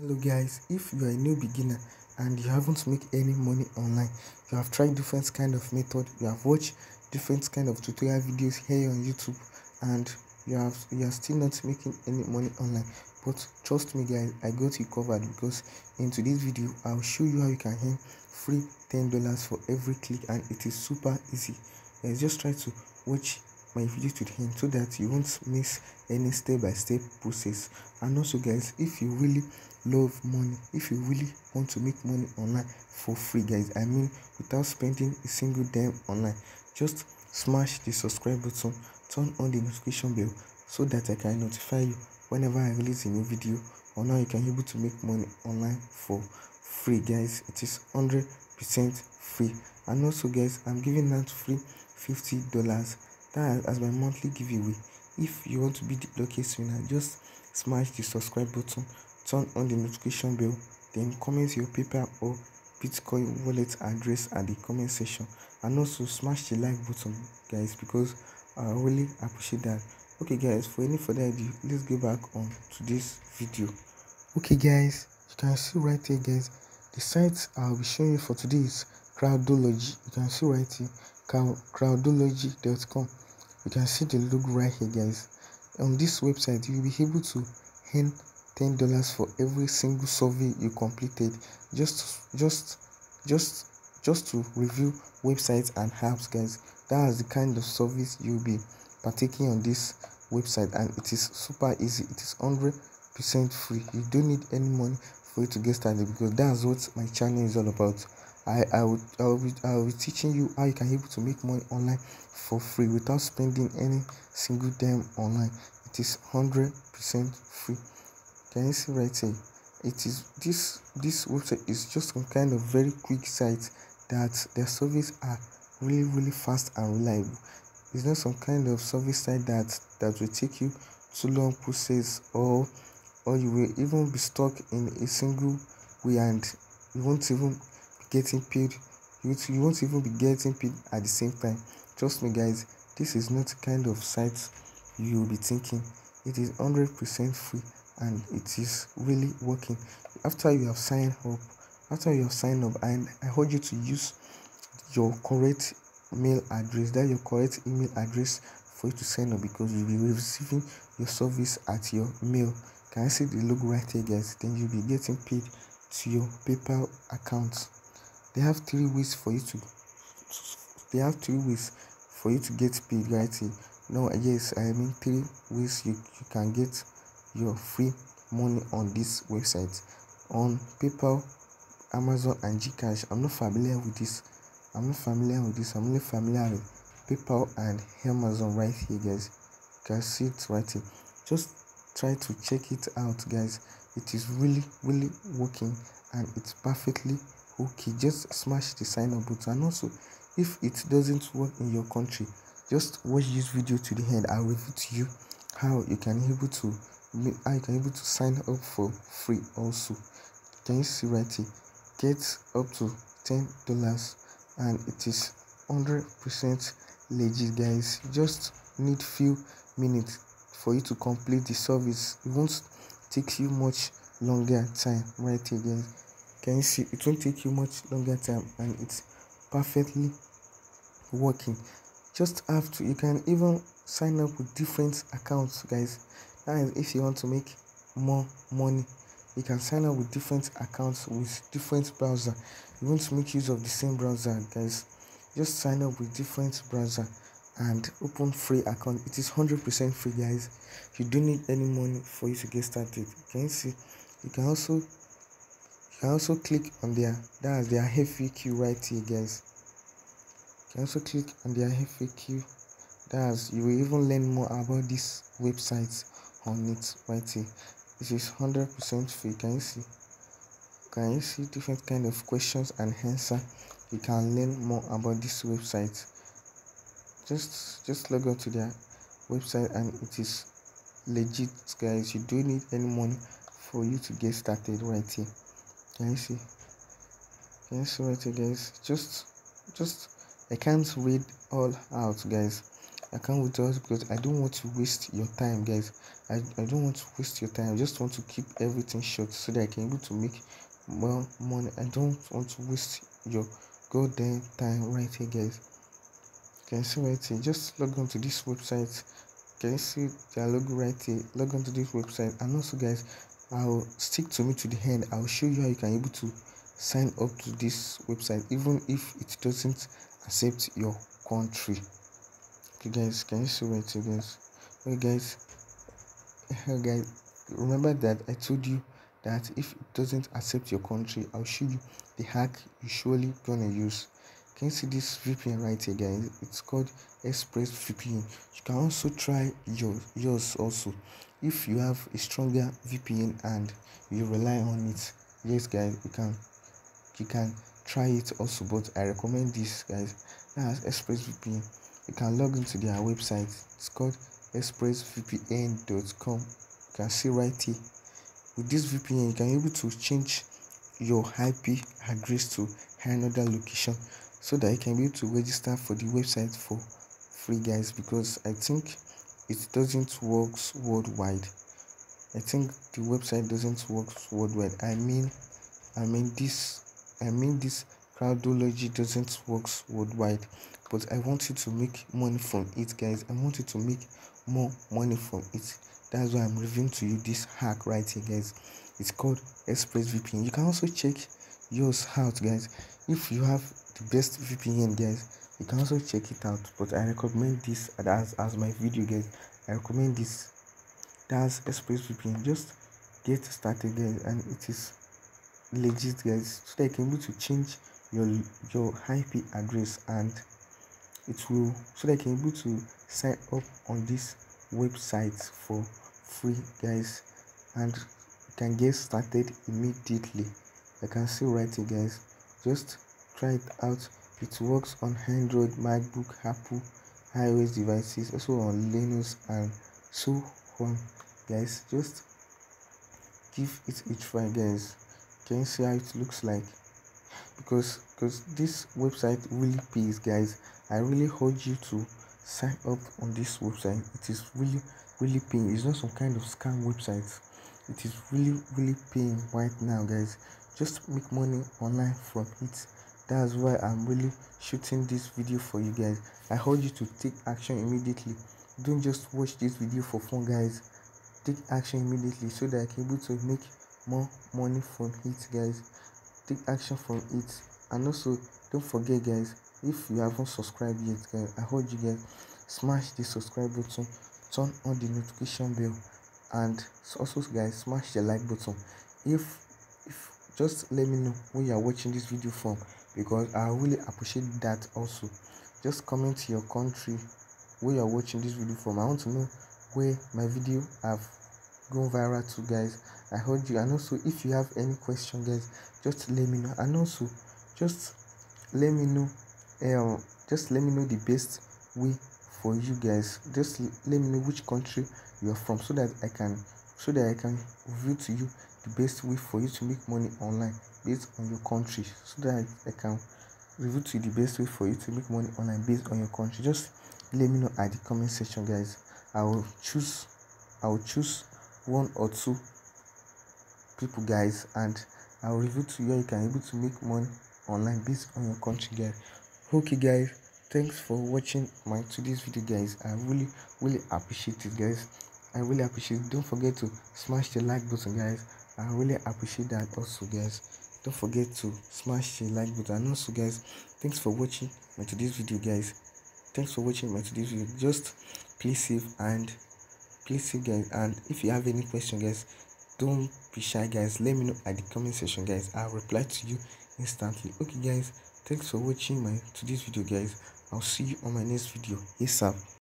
hello guys. If you are a new beginner and you haven't made any money online you have tried different kind of method you have watched different kind of tutorial videos here on youtube and you have you are still not making any money online but trust me guys i got you covered because in today's video i'll show you how you can earn free ten dollars for every click and it is super easy. Guys just try to watch my video to the end so that you won't miss any step-by-step process. And also guys if you really love money if you really want to make money online for free guys i mean without spending a single dime online just smash the subscribe button turn on the notification bell so that i can notify you whenever i release a new video or now you can be able to make money online for free guys. It is 100 percent free. And also guys i'm giving out free 50 dollars that as my monthly giveaway. If you want to be the luckiest winner just smash the subscribe button turn on the notification bell then comment your paypal or bitcoin wallet address at the comment section. And also smash the like button guys because i really appreciate that. Okay guys for any further ado let's get back on to this video. Okay guys you can see right here guys the site i'll be showing you for today is crowdology. You can see right here crowdology.com you can see the logo right here guys. On this website you'll be able to earn ten dollars for every single survey you completed. Just just just just to review websites and apps guys. That is the kind of service you'll be partaking on this website and it is super easy. It is 100 percent free. You don't need any money for you to get started because that's what my channel is all about I, I will I will be I will be teaching you how you can able to make money online for free without spending any single dime online. It is hundred percent free. Can you see right here? It is this this website is just some kind of very quick site that their service are really really fast and reliable. It's not some kind of service site that that will take you too long process or or you will even be stuck in a single way and you won't even getting paid. You, you won't even be getting paid at the same time. Trust me guys this is not the kind of site you'll be thinking. It is 100% free and it is really working. After you have signed up after you have signed up and i urge you to use your correct mail address that your correct email address for you to sign up because you'll be receiving your service at your mail. Can I see the logo right here guys? Then you'll be getting paid to your paypal account they have three ways for you to they have three ways for you to get paid right? Here no yes i mean three ways you, you can get your free money on this website. On paypal amazon and gcash. I'm not familiar with this. I'm not familiar with this. I'm only familiar with paypal and amazon right here guys. You can see it right here. Just try to check it out guys. It is really really working and it's perfectly okay just smash the sign up button. And also if it doesn't work in your country just watch this video to the end. I'll reveal to you how you can able to how you can able to sign up for free also. Can you see right here? Get up to ten dollars and it is 100 percent legit guys. Just need few minutes for you to complete the service. It won't take you much longer time right here guys can you see? It won't take you much longer time and it's perfectly working. Just have to you can even sign up with different accounts guys. Is if you want to make more money you can sign up with different accounts with different browser. You want to make use of the same browser guys. Just sign up with different browser and open free account. It is 100 percent free guys. You don't need any money for you to get started. Can you see? You can also can also click on their that's their faq right here guys. You can also click on their faq that's you will even learn more about this website on it right here it is 100 percent free. Can you see? Can you see different kind of questions and answer? You can learn more about this website. Just just log on to their website and it is legit guys. You don't need any money for you to get started right here can you see? Can you see right here guys? Just just i can't read all out guys. I can't to ask because i don't want to waste your time guys. I, I don't want to waste your time. I just want to keep everything short so that i can able to make more money. I don't want to waste your goddamn time right here guys. Can you see right here? Just log on to this website. Can you see? Their logo right here. Log on to this website. And also guys i'll stick to me to the end. I'll show you how you can able to sign up to this website even if it doesn't accept your country. Okay guys can you see right here guys? Okay guys. Hey guys remember that i told you that if it doesn't accept your country i'll show you the hack you surely gonna use can you see this vpn right here? Guys it's called express vpn you can also try your yours also. If you have a stronger vpn and you rely on it yes guys you can you can try it also but i recommend this guys. That's expressvpn you can log into their website. It's called expressvpn.com you can see right here. With this vpn you can be able to change your ip address to another location so that you can be able to register for the website for free guys because i think it doesn't work worldwide. I think the website doesn't work worldwide. I mean i mean this i mean this crowdology doesn't work worldwide but i want you to make money from it guys. I want you to make more money from it. That's why i'm revealing to you this hack right here guys. It's called expressvpn you can also check yours out guys. If you have the best vpn guys you can also check it out. But i recommend this as as my video guys. I recommend this. That's expressvpn just get started guys and it is legit guys. So you can able to change your your ip address and it will so you can able to sign up on this website for free guys. And you can get started immediately i can see right here guys. Just try it out. It works on android macbook apple ios devices also on linux and so on. Guys just give it a try guys. Can you see how it looks like? Because because this website really pays guys. I really urge you to sign up on this website. It is really really paying. It's not some kind of scam website. It is really really paying right now guys just make money online from it. That's why i'm really shooting this video for you guys. I urge you to take action immediately. Don't just watch this video for fun guys. Take action immediately so that i can able to make more money from it guys. Take action from it. And also don't forget guys if you haven't subscribed yet guys i urge you guys smash the subscribe button. Turn on the notification bell. And also guys smash the like button. If if just let me know where you are watching this video from because i really appreciate that also. Just comment to your country where you are watching this video from. I want to know where my video have gone viral to guys. I heard you and also if you have any question guys just let me know. And also just let me know um just let me know the best way for you guys. Just let me know which country you are from so that i can so that i can reveal to you the best way for you to make money online based on your country so that i, I can reveal to you the best way for you to make money online based on your country. Just let me know at the comment section guys. I will choose i will choose one or two people guys and i'll reveal to you how you can able to make money online based on your country guys. Okay guys. Thanks for watching my today's video guys. I really really appreciate it guys. I really appreciate it. Don't forget to smash the like button guys i really appreciate that. Also guys. Don't forget to smash the like button. And also guys thanks for watching my today's video guys. Thanks for watching my today's video. Just please safe and please safe guys. And if you have any question guys don't be shy guys. Let me know at the comment section guys. I'll reply to you instantly. Okay guys thanks for watching my today's video guys. I'll see you on my next video. Asap